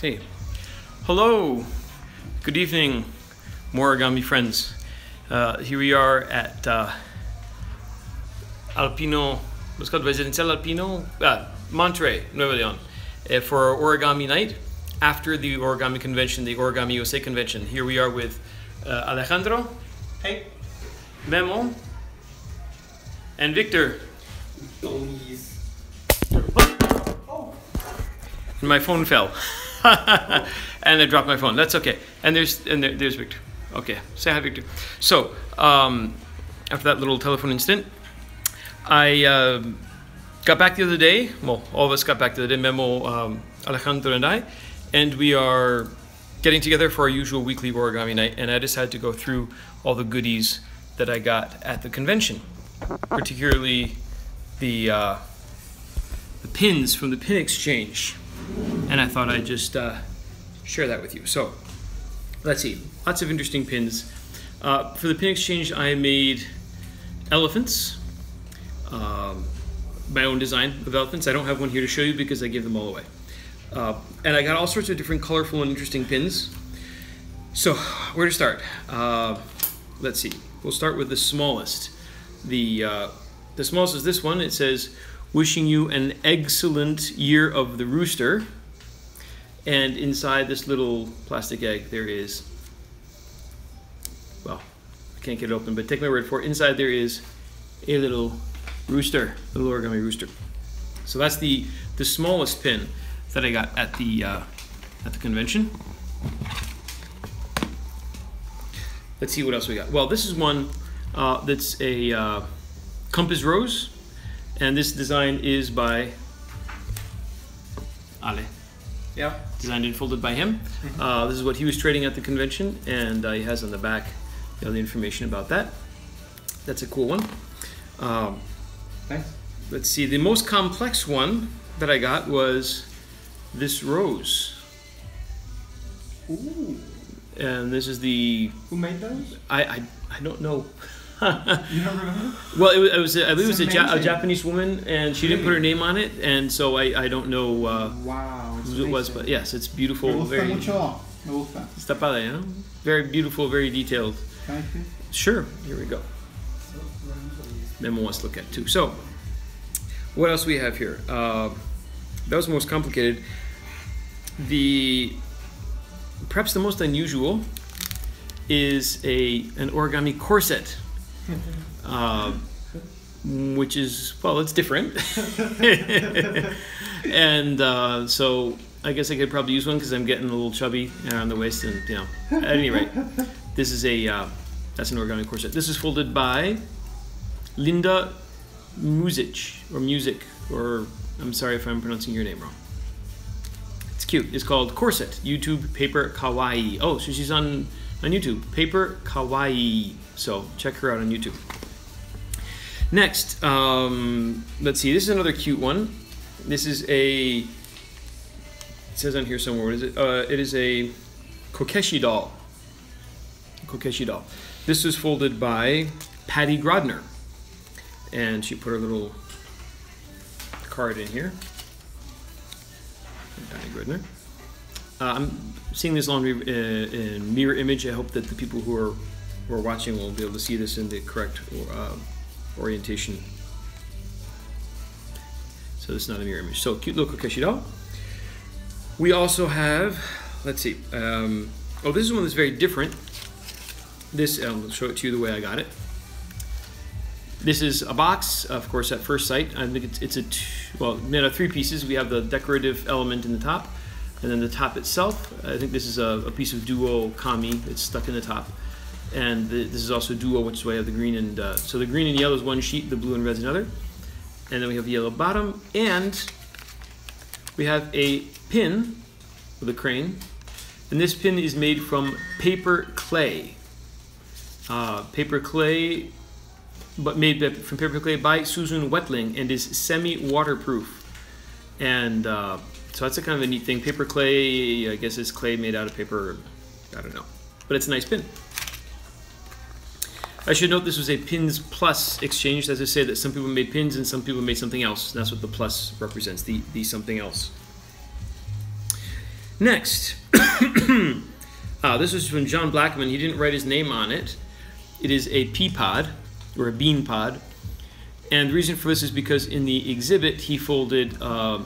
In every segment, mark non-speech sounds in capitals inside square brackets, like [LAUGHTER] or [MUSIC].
Hey, hello, good evening, Morigami friends. Uh, here we are at uh, Alpino, what's called Residencial Alpino? Uh, Monterrey, Nuevo Leon, uh, for our origami night after the origami convention, the Origami USA convention. Here we are with uh, Alejandro, Hey. Memo, and Victor. Please. And my phone fell, [LAUGHS] [LAUGHS] and I dropped my phone. That's okay. And there's and there, there's Victor. Okay, say hi, Victor. So um, after that little telephone incident, I uh, got back the other day. Well, all of us got back the other day. Memo, um, Alejandro, and I, and we are getting together for our usual weekly origami night. And I decided to go through all the goodies that I got at the convention, particularly the uh, the pins from the pin exchange and I thought I'd just uh, share that with you. So, let's see, lots of interesting pins. Uh, for the pin exchange, I made elephants, um, my own design of elephants. I don't have one here to show you because I give them all away. Uh, and I got all sorts of different colorful and interesting pins. So, where to start? Uh, let's see. We'll start with the smallest. The uh, the smallest is this one. It says, "Wishing you an excellent year of the rooster." And inside this little plastic egg, there is. Well, I can't get it open, but take my word for it. Inside there is a little rooster, a little origami rooster. So that's the the smallest pin that I got at the uh, at the convention. Let's see what else we got. Well, this is one uh, that's a uh, compass rose, and this design is by Ale. Yeah. Designed and folded by him. Uh, this is what he was trading at the convention, and uh, he has on the back you know, the information about that. That's a cool one. Um, Thanks. let's see. The most complex one that I got was this rose, Ooh. and this is the Who made those? I I, I don't know. [LAUGHS] You don't remember? Well, it was, it was a, I believe it was a, ja- a. Japanese woman, and she didn't put her name on it, and so I, I don't know uh, Wow. Who it was, but yes, it's beautiful. Me gusta very mucho. Me gusta. está padre, know? very beautiful, very detailed. Can I? Sure, here we go. Memo wants to look at it too. So, what else we have here? Uh, that was the most complicated. The perhaps the most unusual is a an origami corset, uh, which is well, it's different, [LAUGHS] and uh, so I guess I could probably use one because I'm getting a little chubby around the waist, and you know. At any rate, this is a uh, that's an origami corset. This is folded by Linda Music or Music or I'm sorry if I'm pronouncing your name wrong. It's cute. It's called Corset. YouTube Paper Kawaii. Oh, so she's on on YouTube. Paper Kawaii. So check her out on YouTube. Next, um, let's see. This is another cute one. This is a. It says on here somewhere. What is it? Uh, it is a Kokeshi doll. Kokeshi doll. This was folded by Patty Grodner, and she put her little card in here. Patty Grodner. Uh, I'm seeing this on uh, in mirror image. I hope that the people who are who are watching will be able to see this in the correct uh, orientation. So this is not a mirror image. So cute little Kokeshi doll. We also have, let's see. Um, oh, this is one that's very different. This I'll show it to you the way I got it. This is a box, of course, at first sight. I think it's, it's a t- well made of three pieces. We have the decorative element in the top, and then the top itself. I think this is a, a piece of duo kami that's stuck in the top, and the, this is also duo, which is why I have the green and uh, so the green and yellow is one sheet, the blue and red is another, and then we have the yellow bottom, and we have a pin with a crane, and this pin is made from paper clay. Uh, paper clay but made from paper clay by Susan Wetling and is semi-waterproof. And uh, so that's a kind of a neat thing. Paper clay, I guess, it's clay made out of paper. I don't know, but it's a nice pin. I should note this was a pins plus exchange. As I say, that some people made pins and some people made something else. That's what the plus represents. The the something else. Next, uh, [COUGHS] this was from John Blackman. He didn't write his name on it. It is a pea pod or a bean pod, and the reason for this is because in the exhibit he folded uh,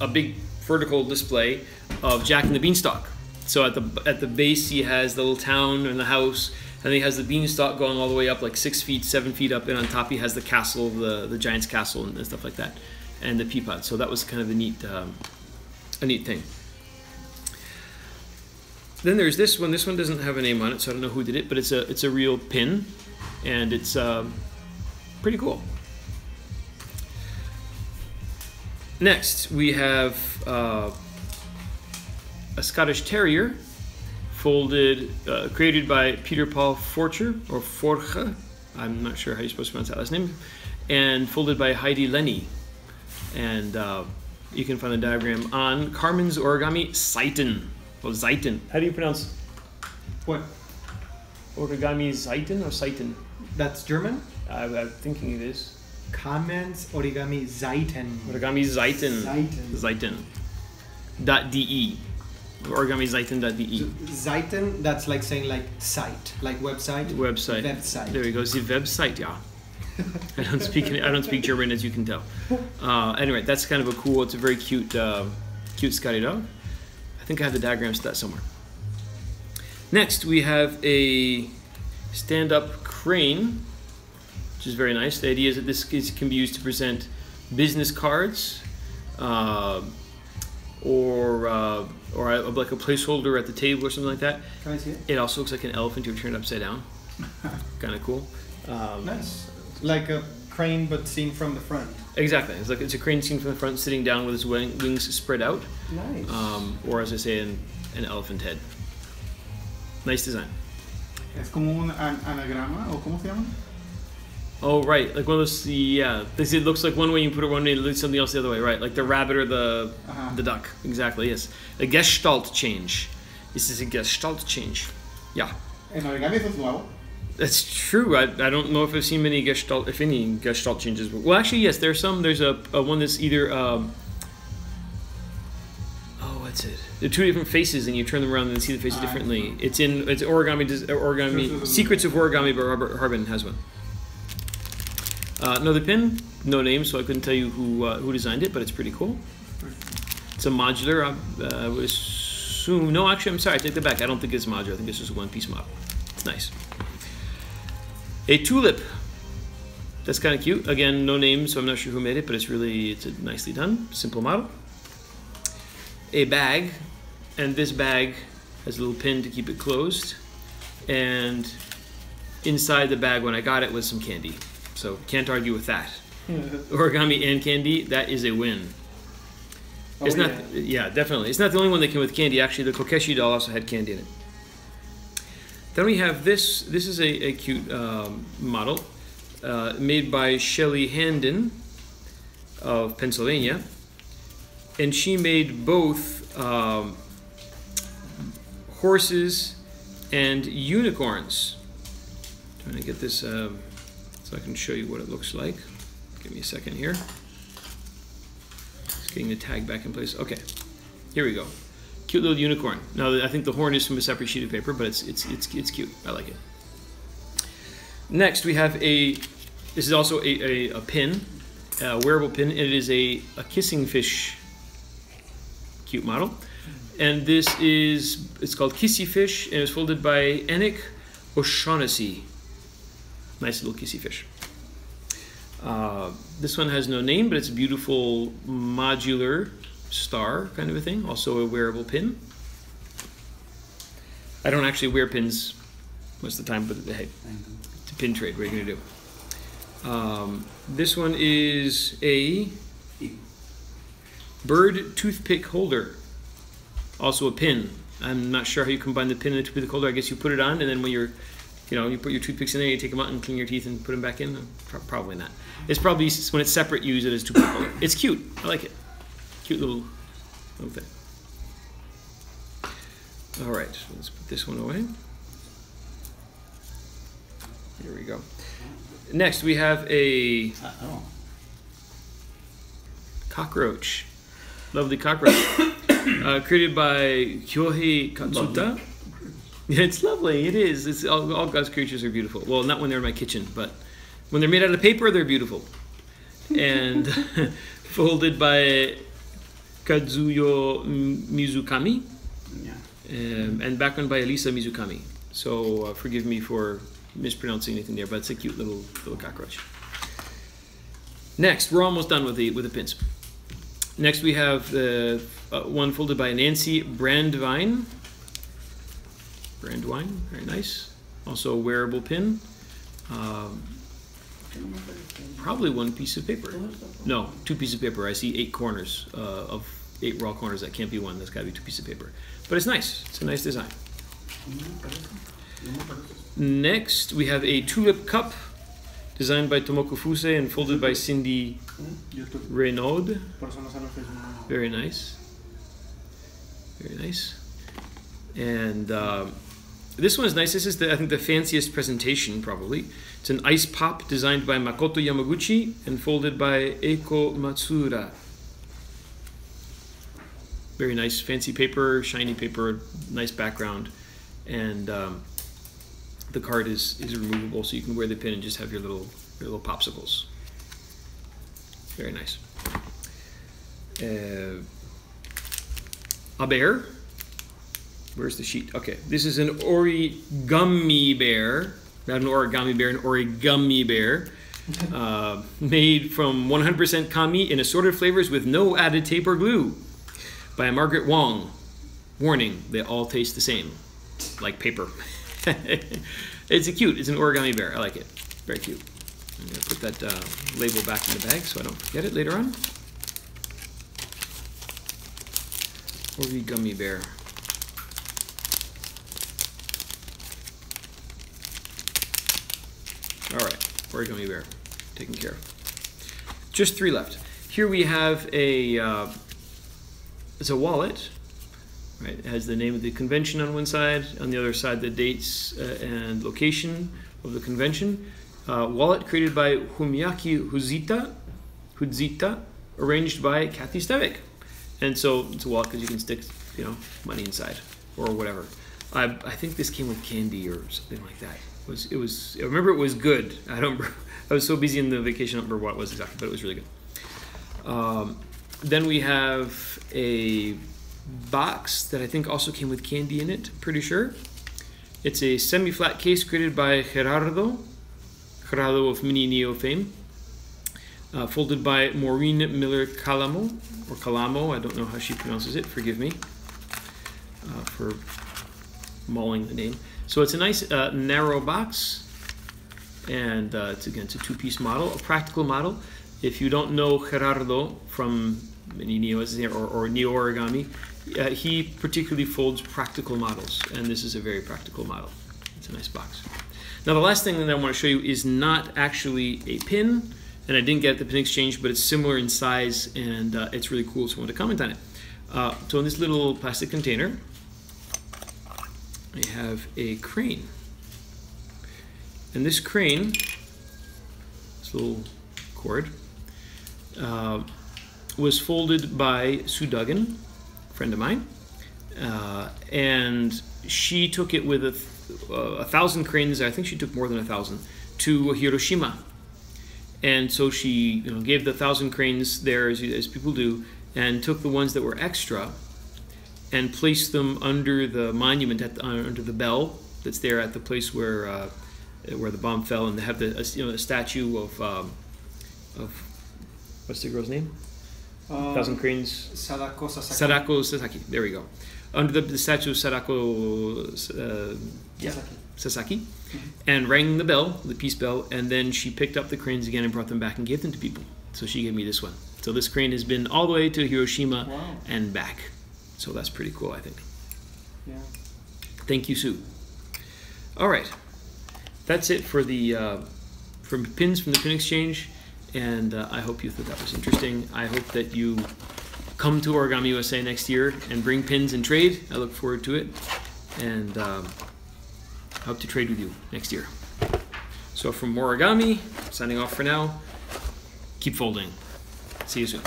a big vertical display of Jack and the Beanstalk. So at the at the base he has the little town and the house, and he has the beanstalk going all the way up like six feet, seven feet up, and on top he has the castle, the the giant's castle, and, stuff like that, and the pea pod. So that was kind of a neat um, a neat thing. Then there's this one. This one doesn't have a name on it, so I don't know who did it, but it's a it's a real pin, and it's um, pretty cool. Next, we have uh, a Scottish Terrier, folded, uh, created by Peter Paul Forcher or Forge. I'm not sure how you're supposed to pronounce that last name, and folded by Heidi Lenny. And uh, you can find the diagram on Carmen's Origami Saiten. Well, Zeiten. How do you pronounce What? origami Zeiten or Saiten? That's German? I, I'm thinking it is. Kamens Origami Zeiten. Origami. Zaiten. Zaiten. Dot de. Origamizaiten.de. Seiten, that's like saying like site, like website. Website. Website. There we go. The website, yeah. I don't speak. I don't speak German, as you can tell. Uh, anyway, that's kind of a cool. It's a very cute, uh, cute Scotty dog. I think I have the diagrams to that somewhere. Next, we have a stand-up crane, which is very nice. The idea is that this is, can be used to present business cards, uh, or uh, or a, like a placeholder at the table or something like that. Can I see it? It also looks like an elephant if turned upside down. [LAUGHS] kind of cool. Um, Nice. Like a crane, but seen from the front. Exactly. It's like it's a crane seen from the front, sitting down with his wing, wings spread out, Nice. um, or as I say, an, an elephant head. Nice design. Es como un an- anagrama, o ¿cómo se llama? Oh right, like one of those. Yeah, this it looks like one way you put it one way, it looks something else the other way. Right, like the rabbit or the Ajá. the duck. Exactly. Yes, a gestalt change. This is a gestalt change. Yeah. En origami eso es nuevo. That's true. I, I don't know if I've seen many gestalt, if any gestalt changes. Well, actually, yes, there's some. There's a, a one that's either. Um, oh, what's it? They're two different faces, and you turn them around and see the faces Ah. differently. It's in it's origami. Origami Secrets of Origami by Robert Harbin has one. Uh, another pin, no name, so I couldn't tell you who uh, who designed it, but it's pretty cool. It's a modular. I uh, assume. No, actually, I'm sorry. I take that back. I don't think it's modular. I think it's just a one-piece model. It's nice. A tulip. That's kind of cute. Again, no name, so I'm not sure who made it, but it's really it's a nicely done, simple model. A bag, and this bag has a little pin to keep it closed, and inside the bag when I got it was some candy. So can't argue with that. Origami and candy, that is a win. It's Oh, not, yeah. yeah, definitely. It's not the only one that came with candy. Actually, the Kokeshi doll also had candy in it. Then we have this. This is a, a cute um, model uh, made by Shelley Handon of Pennsylvania, and she made both um, horses and unicorns. Trying to get this um, so I can show you what it looks like. Give me a second here. Just getting the tag back in place. Okay, here we go. Cute little unicorn. Now I think the horn is from a separate sheet of paper, but it's it's it's it's cute. I like it. Next we have a. This is also a, a, a pin, a wearable pin, it is a, a kissing fish. Cute model, and this is it's called Kissy Fish, and it's folded by Enoch O'Shaughnessy. Nice little kissy fish. Uh, this one has no name, but it's a beautiful modular star kind of a thing. Also a wearable pin. I don't actually wear pins most of the time, but hey, it's a pin trade. What are you gonna do? Um, this one is a bird toothpick holder. Also a pin. I'm not sure how you combine the pin and the toothpick holder. I guess you put it on, and then when you're you know, you put your toothpicks in there, you take them out and clean your teeth and put them back in. Probably not. It's probably when it's separate, you use it as holder. It's cute. I like it. Cute little little thing. All right, so let's put this one away. Here we go. Next, we have a oh. cockroach. Lovely cockroach. [COUGHS] uh, created by Kyohei Katsuta. [LAUGHS] It's lovely. It is. It's all, all God's creatures are beautiful. Well, not when they're in my kitchen, but when they're made out of paper, they're beautiful. And [LAUGHS] folded by Kazuyo Mizukami, Yeah. um, and background by Elisa Mizukami. So uh, forgive me for mispronouncing anything there, but it's a cute little little cockroach. Next, we're almost done with the with the pins. Next, we have the uh, one folded by Nancy Brandwine. Brandwine, very nice. Also a wearable pin. Um, probably one piece of paper. No, two pieces of paper. I see eight corners uh, of eight raw corners. That can't be one. That's got to be two pieces of paper. But it's nice. It's a nice design. Next, we have a tulip cup designed by Tomoko Fuse and folded by Cindy Facebook. Very nice. Very nice. And um, this one is nice. This is, the, I think, the fanciest presentation, probably. It's an ice pop designed by Makoto Yamaguchi and folded by Eiko Matsura. Very nice, fancy paper, shiny paper, nice background. And um, the card is, is removable, so you can wear the pin and just have your little, your little popsicles. Very nice. Uh, a bear. Where's the sheet? Okay, this is an origami bear, not an origami bear, an origami bear, [LAUGHS] uh, made from 100% kami in assorted flavors with no added tape or glue, by Margaret Wong. Warning: they all taste the same, like paper. [LAUGHS] it's a cute. It's an origami bear. I like it. Very cute. I'm gonna put that uh, label back in the bag so I don't forget it later on. Origami bear. All right, origami bear, taken care of. Just three left. Here we have a. Uh, it's a wallet. Right, it has the name of the convention on one side, on the other side the dates uh, and location of the convention. Uh, wallet created by Humiaki Huzita, Huzita, arranged by Kathy Stevick. And so it's a wallet because you can stick, you know, money inside or whatever. I, I think this came with candy or something like that. It was it was? I remember it was good. [LAUGHS] I don't. I was so busy in the vacation. I don't remember what it was exactly, but it was really good. Um, then we have a box that I think also came with candy in it. Pretty sure. It's a semi-flat case created by Gerardo, Gerardo of Mini Neo fame. Uh, folded by Maureen Miller Calamo, or Calamo, I don't know how she pronounces it, forgive me uh, for mauling the name. So it's a nice uh, narrow box, and uh, it's again, it's a two-piece model, a practical model. If you don't know Gerardo from Neo or, or Neo Origami, uh, he particularly folds practical models, and this is a very practical model. It's a nice box. Now the last thing that I want to show you is not actually a pin, and I didn't get the pin exchange, but it's similar in size, and uh, it's really cool, so I want to comment on it. Uh, so in this little plastic container, I have a crane. And this crane, this little cord, uh, was folded by Sue Duggan, a friend of mine, uh, and she took it with a, th- uh, a thousand cranes. I think she took more than a thousand to Hiroshima, and so she you know, gave the thousand cranes there, as, as people do, and took the ones that were extra and placed them under the monument at the, uh, under the bell that's there at the place where uh, where the bomb fell, and they have the you know a statue of um, of what's the girl's name? Uh, Thousand Cranes. Sadako Sasaki. Sadako Sasaki. There we go. Under the, the statue of Sadako uh, yeah, Sasaki. Sasaki, and rang the bell, the peace bell, and then she picked up the cranes again and brought them back and gave them to people. So she gave me this one. So this crane has been all the way to Hiroshima Wow. and back. So that's pretty cool, I think. Yeah. Thank you, Sue. All right, that's it for the uh, from pins from the pin exchange, and uh, I hope you thought that was interesting. I hope that you come to Origami USA next year and bring pins and trade. I look forward to it, and um, hope to trade with you next year. So from Morigami, signing off for now. Keep folding. See you soon.